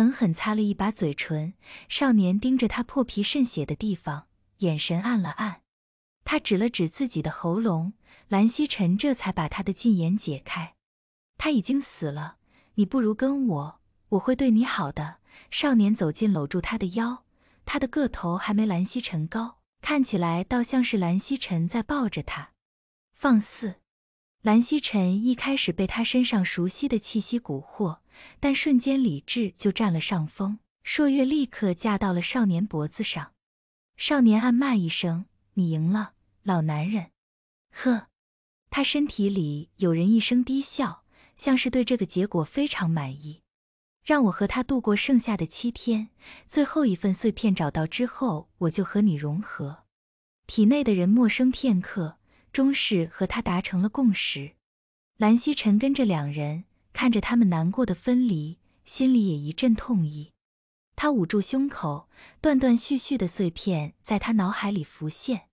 狠狠擦了一把嘴唇。少年盯着他破皮渗血的地方，眼神暗了暗。他指了指自己的喉咙，蓝曦臣这才把他的禁言解开。他已经死了，你不如跟我，我会对你好的。少年走近，搂住他的腰，他的个头还没蓝曦臣高，看起来倒像是蓝曦臣在抱着他。放肆！蓝曦臣一开始被他身上熟悉的气息蛊惑，但瞬间理智就占了上风。朔月立刻架到了少年脖子上。少年暗骂一声：“你赢了，老男人。”呵，他身体里有人一声低笑，像是对这个结果非常满意。让我和他度过剩下的七天，最后一份碎片找到之后，我就和你融合。体内的人默声片刻。终是和他达成了共识。蓝曦臣跟着两人，看着他们难过的分离，心里也一阵痛意。他捂住胸口，断断续续的碎片在他脑海里浮现。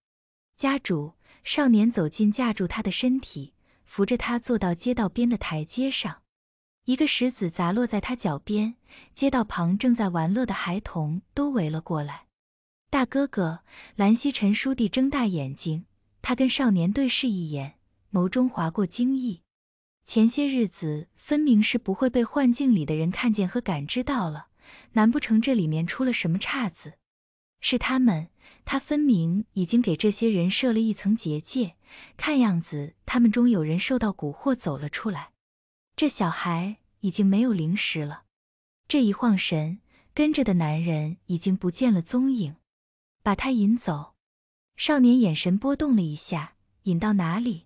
家主少年走近，架住他的身体，扶着他坐到街道边的台阶上。一个石子砸落在他脚边，街道旁正在玩乐的孩童都围了过来。大哥哥，蓝曦臣叔弟睁大眼睛。他跟少年对视一眼，眸中划过惊异。前些日子分明是不会被幻境里的人看见和感知到了，难不成这里面出了什么岔子？是他们，他分明已经给这些人设了一层结界。看样子他们中有人受到蛊惑走了出来。这小孩已经没有灵识了。这一晃神，跟着的男人已经不见了踪影。把他引走。少年眼神波动了一下，引到哪里？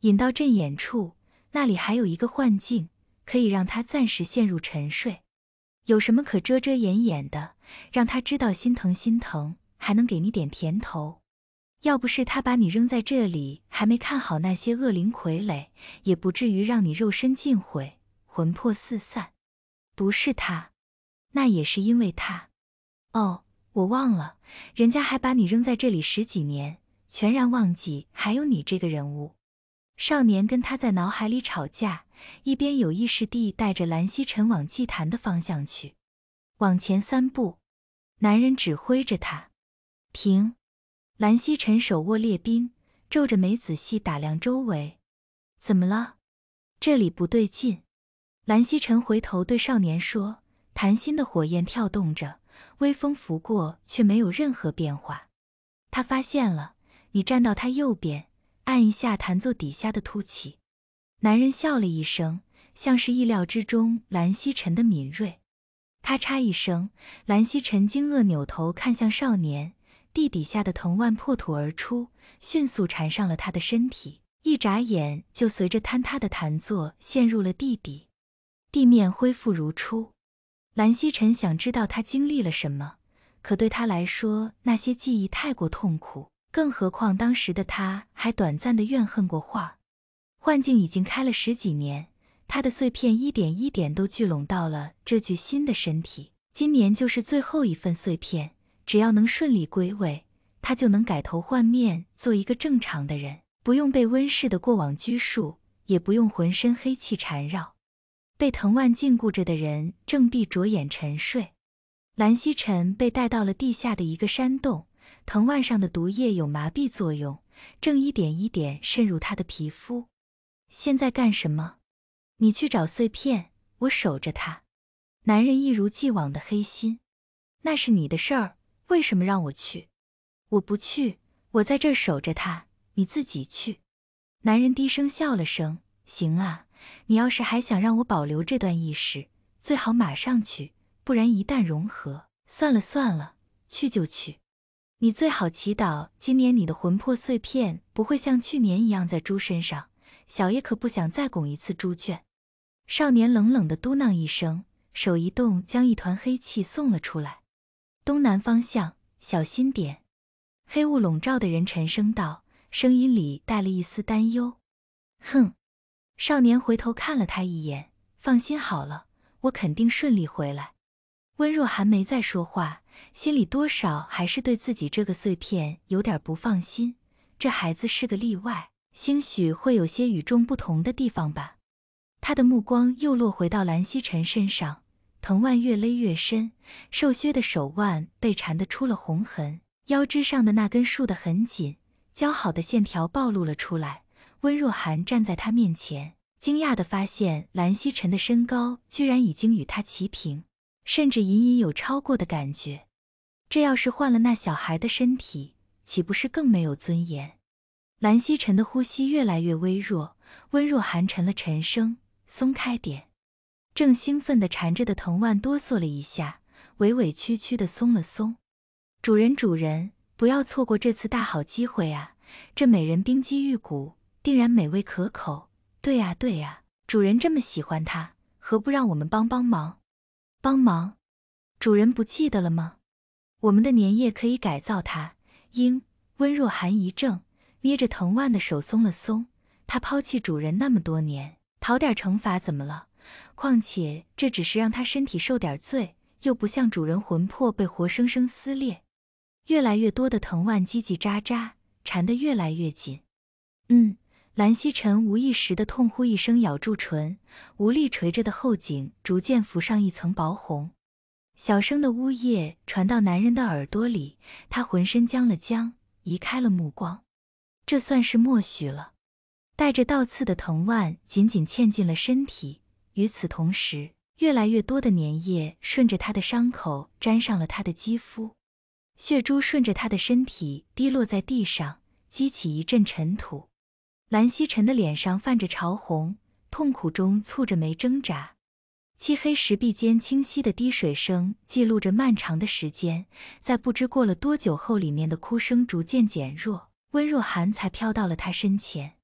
引到阵眼处，那里还有一个幻境，可以让他暂时陷入沉睡。有什么可遮遮掩掩的？让他知道心疼心疼，还能给你点甜头。要不是他把你扔在这里，还没看好那些恶灵傀儡，也不至于让你肉身尽毁，魂魄四散。不是他，那也是因为他。哦。我忘了，人家还把你扔在这里十几年，全然忘记还有你这个人物。少年跟他在脑海里吵架，一边有意识地带着蓝曦臣往祭坛的方向去。往前三步，男人指挥着他停。蓝曦臣手握列兵，皱着眉仔细打量周围。怎么了？这里不对劲。蓝曦臣回头对少年说：“坛心的火焰跳动着。”微风拂过，却没有任何变化。他发现了，你站到他右边，按一下弹座底下的凸起。男人笑了一声，像是意料之中蓝曦臣的敏锐。咔嚓一声，蓝曦臣惊愕扭头看向少年，地底下的藤蔓破土而出，迅速缠上了他的身体，一眨眼就随着坍塌的弹座陷入了地底，地面恢复如初。蓝曦臣想知道他经历了什么，可对他来说，那些记忆太过痛苦，更何况当时的他还短暂的怨恨过画儿。幻境已经开了十几年，他的碎片一点一点都聚拢到了这具新的身体。今年就是最后一份碎片，只要能顺利归位，他就能改头换面，做一个正常的人，不用被温室的过往拘束，也不用浑身黑气缠绕。被藤蔓禁锢着的人正闭着眼沉睡，蓝曦臣被带到了地下的一个山洞，藤蔓上的毒液有麻痹作用，正一点一点渗入他的皮肤。现在干什么？你去找碎片，我守着他。男人一如既往的黑心，那是你的事儿，为什么让我去？我不去，我在这儿守着他，你自己去。男人低声笑了声，行啊。你要是还想让我保留这段意识，最好马上去，不然一旦融合，算了算了，去就去。你最好祈祷今年你的魂魄碎片不会像去年一样在猪身上，小爷可不想再拱一次猪圈。少年冷冷的嘟囔一声，手一动，将一团黑气送了出来。东南方向，小心点。黑雾笼罩的人沉声道，声音里带了一丝担忧。哼。少年回头看了他一眼，放心好了，我肯定顺利回来。温若寒没再说话，心里多少还是对自己这个碎片有点不放心。这孩子是个例外，兴许会有些与众不同的地方吧。他的目光又落回到蓝曦臣身上，藤蔓越勒越深，瘦削的手腕被缠得出了红痕，腰肢上的那根束得很紧，姣好的线条暴露了出来。温若寒站在他面前，惊讶地发现蓝曦臣的身高居然已经与他齐平，甚至隐隐有超过的感觉。这要是换了那小孩的身体，岂不是更没有尊严？蓝曦臣的呼吸越来越微弱，温若寒沉了沉声：“松开点。”正兴奋地缠着的藤蔓哆嗦了一下，委委屈屈地松了松。“主人，主人，不要错过这次大好机会啊！这美人冰肌玉骨。”定然美味可口。对呀，对呀，主人这么喜欢它，何不让我们帮帮忙？帮忙？主人不记得了吗？我们的粘液可以改造它。应温若寒一怔，捏着藤蔓的手松了松。他抛弃主人那么多年，讨点惩罚怎么了？况且这只是让他身体受点罪，又不像主人魂魄被活生生撕裂。越来越多的藤蔓叽叽喳喳，缠得越来越紧。嗯。蓝曦臣无意识的痛呼一声，咬住唇，无力垂着的后颈逐渐浮上一层薄红。小声的呜咽传到男人的耳朵里，他浑身僵了僵，移开了目光。这算是默许了。带着倒刺的藤蔓紧紧嵌进了身体，与此同时，越来越多的粘液顺着他的伤口沾上了他的肌肤，血珠顺着他的身体滴落在地上，激起一阵尘土。蓝曦臣的脸上泛着潮红，痛苦中蹙着眉挣扎。漆黑石壁间清晰的滴水声记录着漫长的时间，在不知过了多久后，里面的哭声逐渐减弱，温若寒才飘到了他身前。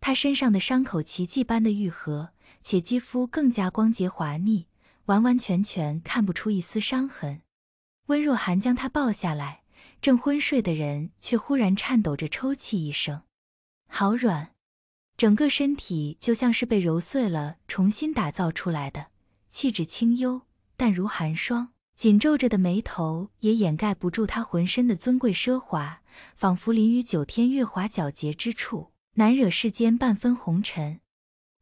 他身上的伤口奇迹般的愈合，且肌肤更加光洁滑腻，完完全全看不出一丝伤痕。温若寒将他抱下来，正昏睡的人却忽然颤抖着抽泣一声。好软，整个身体就像是被揉碎了，重新打造出来的。气质清幽，淡如寒霜，紧皱着的眉头也掩盖不住他浑身的尊贵奢华，仿佛临于九天月华皎洁之处，难惹世间半分红尘。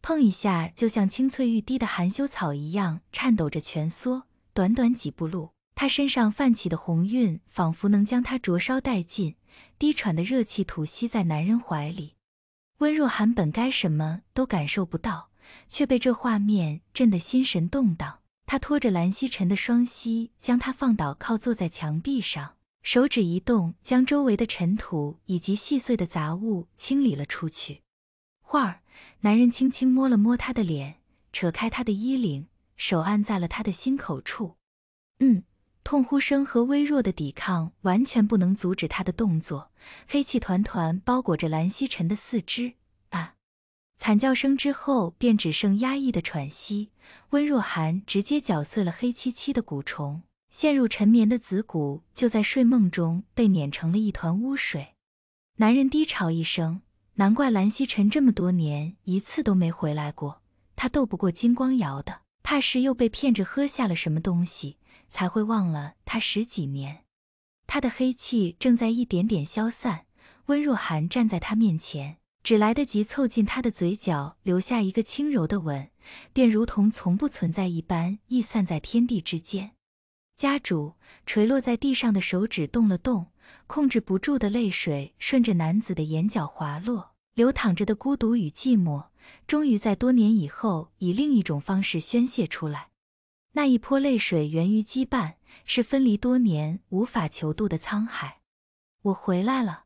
碰一下，就像青翠欲滴的含羞草一样，颤抖着蜷缩。短短几步路，他身上泛起的红晕，仿佛能将他灼烧殆尽。低喘的热气吐息在男人怀里。温若寒本该什么都感受不到，却被这画面震得心神动荡。他拖着蓝曦臣的双膝，将他放倒，靠坐在墙壁上，手指一动，将周围的尘土以及细碎的杂物清理了出去。画儿，男人轻轻摸了摸他的脸，扯开他的衣领，手按在了他的心口处。嗯，痛呼声和微弱的抵抗完全不能阻止他的动作。黑气团团包裹着蓝曦臣的四肢，惨叫声之后，便只剩压抑的喘息。温若寒直接搅碎了黑漆漆的蛊虫，陷入沉眠的子蛊就在睡梦中被碾成了一团污水。男人低吵一声，难怪蓝曦臣这么多年一次都没回来过。他斗不过金光瑶的，怕是又被骗着喝下了什么东西，才会忘了他十几年。他的黑气正在一点点消散，温若寒站在他面前，只来得及凑近他的嘴角，留下一个轻柔的吻，便如同从不存在一般，溢散在天地之间。家主垂落在地上的手指动了动，控制不住的泪水顺着男子的眼角滑落，流淌着的孤独与寂寞，终于在多年以后以另一种方式宣泄出来。那一泼泪水源于羁绊。是分离多年无法求渡的沧海，我回来了。